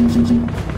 行行行